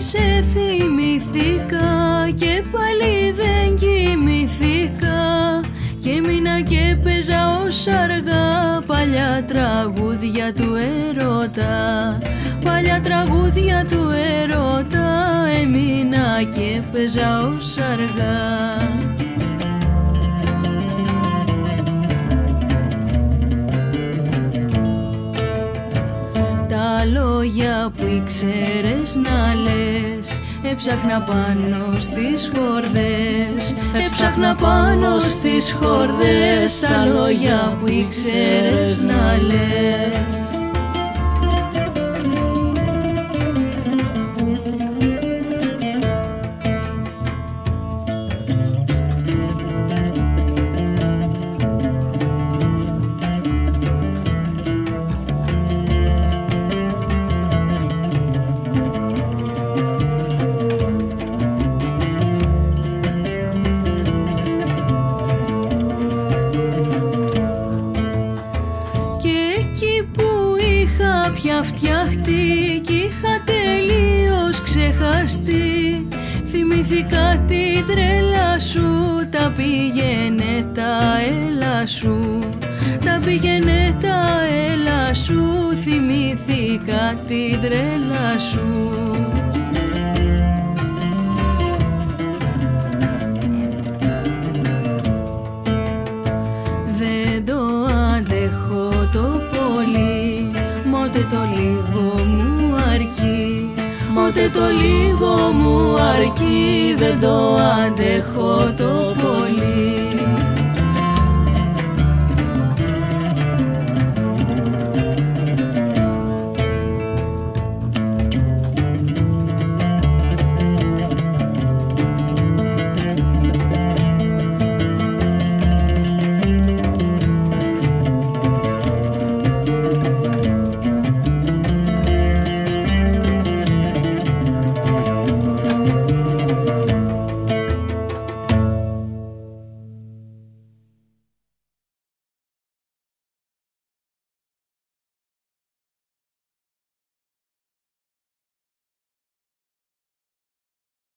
σε θυμηθήκα και πάλι δεν κοιμηθήκα. Και μείνα και παίζα ως αργά παλιά τραγούδια του έρωτα. Παλιά τραγούδια του έρωτα έμεινα και παίζα ως αργά. Λόγια που ήξερες να λες. Έψαχνα πάνω στις χορδές. Έψαχνα πάνω στις χορδές Τα λόγια που ήξερες να λες πια φτιαχτεί κι είχα τελείως ξεχαστεί. Θυμήθηκα την τρέλα σου, τα πήγαινε τα έλα σου. Τα πήγαινε τα έλα σου, θυμήθηκα την τρέλα σου Μότε το λίγο μου αρκεί Δεν το αντέχω το πολύ